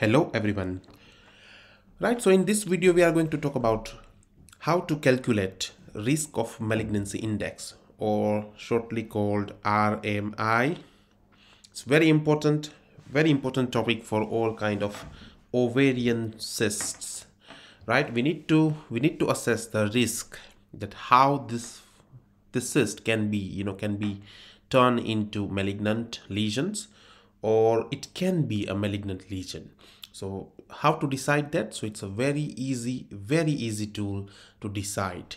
Hello everyone. Right, so in this video we are going to talk about how to calculate risk of malignancy index or shortly called RMI. It's very important, very important topic for all kind of ovarian cysts. Right, we need to we need to assess the risk that how this this cyst can be you know can be turned into malignant lesions or it can be a malignant lesion. So how to decide that? So it's a very easy very easy tool to decide.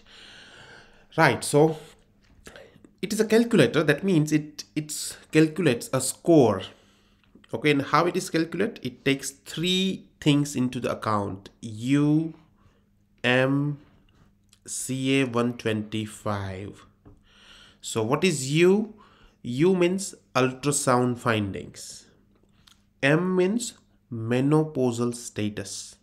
Right so it is a calculator. That means it it calculates a score. Okay and how it is calculated? It takes three things into the account. U m ca 125 so what is u u means ultrasound findings. M means menopausal status.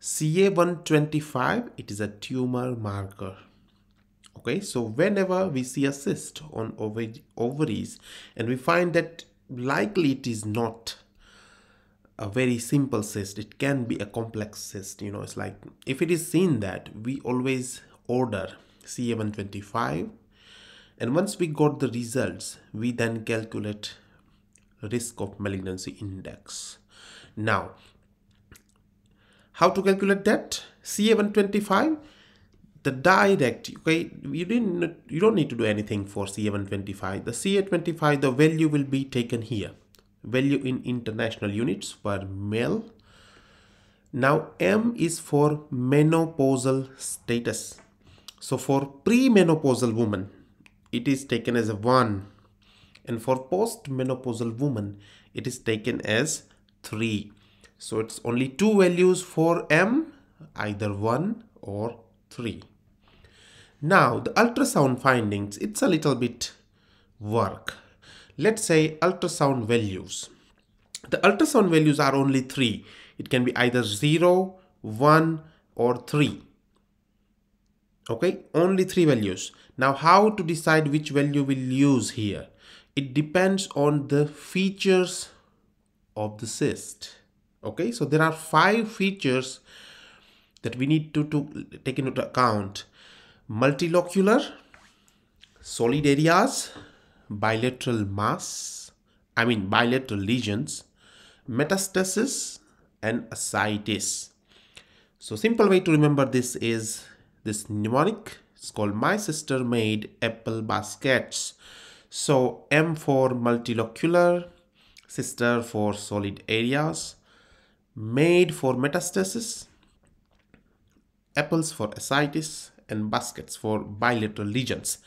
Ca125 it is a tumor marker. Okay so whenever we see a cyst on ovaries and we find that likely it is not a very simple cyst it can be a complex cyst you know it's like if it is seen that we always order ca125 and once we got the results we then calculate risk of malignancy index. Now how to calculate that? Ca125 the direct okay you didn't you don't need to do anything for ca125 the ca25 the value will be taken here. Value in international units per male now m is for menopausal status. So for premenopausal woman it is taken as a 1 and for post-menopausal woman it is taken as 3 so it's only two values for m either 1 or 3 now the ultrasound findings it's a little bit work. Let's say ultrasound values. The ultrasound values are only 3 it can be either 0 1 or 3 okay? Only three values. Now how to decide which value we'll use here? It depends on the features of the cyst. Okay? So there are five features that we need to, to take into account. Multilocular solid areas bilateral mass i mean bilateral lesions metastasis and ascites. So simple way to remember this is this mnemonic it's called my sister made apple baskets. So m for multilocular sister for solid areas made for metastasis apples for ascites and baskets for bilateral lesions.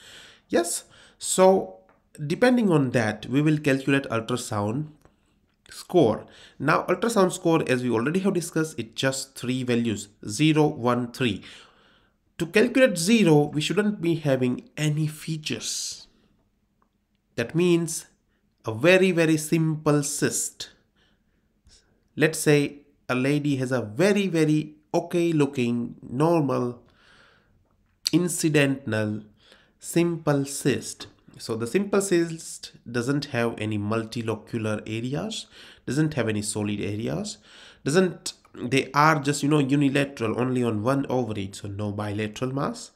Yes? So depending on that we will calculate ultrasound score. Now ultrasound score as we already have discussed it just three values 0 1 3 to calculate 0, we shouldn't be having any features. That means a very, very simple cyst. Let's say a lady has a very, very okay looking, normal, incidental, simple cyst. So the simple cyst doesn't have any multilocular areas, doesn't have any solid areas, doesn't they are just you know unilateral only on one ovary so no bilateral mass.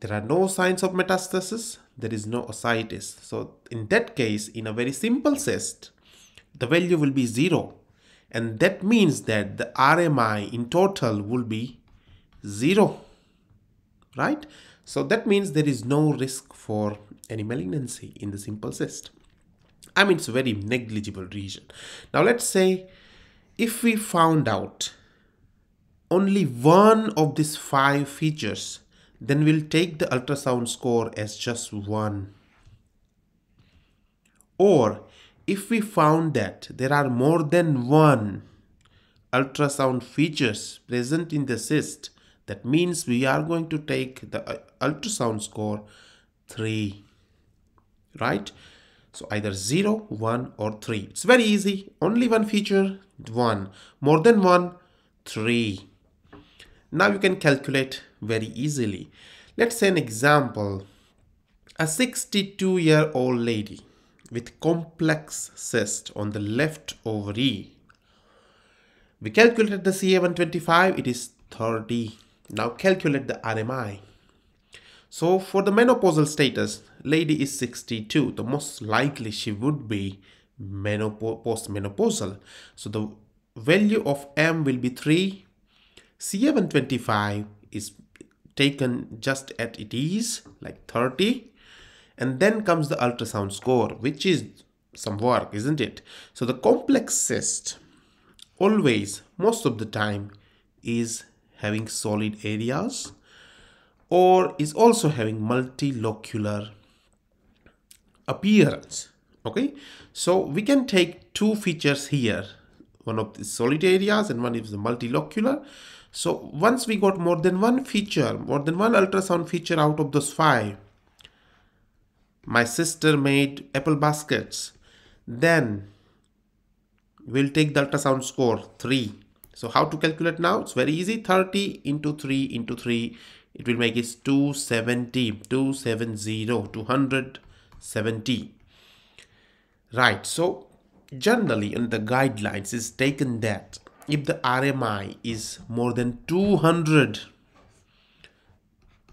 There are no signs of metastasis. There is no ascites. So in that case in a very simple cyst the value will be zero. And that means that the RMI in total will be zero right? So that means there is no risk for any malignancy in the simple cyst. I mean it's a very negligible region. Now let's say if we found out only one of these five features, then we'll take the ultrasound score as just one. Or if we found that there are more than one ultrasound features present in the cyst, that means we are going to take the uh, ultrasound score 3, right? So either 0, 1 or 3. It's very easy. Only one feature, 1. More than 1, 3. Now you can calculate very easily. Let's say an example. A 62 year old lady with complex cyst on the left ovary. We calculated the CA125, it is 30. Now calculate the RMI. So for the menopausal status, lady is 62. The most likely she would be menopause, postmenopausal. So the value of M will be 3. CA125 is taken just at it is like 30 and then comes the ultrasound score which is some work isn't it? So the complex cyst always most of the time is having solid areas or is also having multilocular appearance okay? So we can take two features here. One of the solid areas and one is the multilocular so once we got more than one feature more than one ultrasound feature out of those five my sister made apple baskets. Then we'll take the ultrasound score 3 so how to calculate now? It's very easy. 30 into 3 into 3 it will make it 270 270 270 right. So generally in the guidelines is taken that if the RMI is more than 200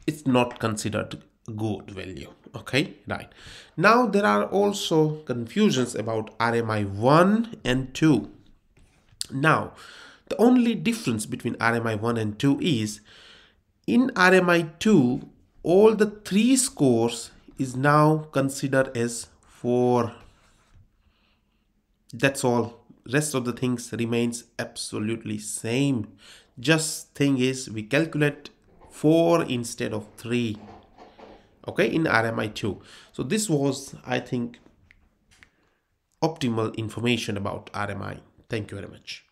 it's not considered good value okay? Right. Now there are also confusions about RMI 1 and 2 now the only difference between RMI 1 and 2 is in RMI 2 all the three scores is now considered as 4 that's all rest of the things remains absolutely same. Just thing is we calculate 4 instead of 3 okay in RMI2 so this was I think optimal information about RMI thank you very much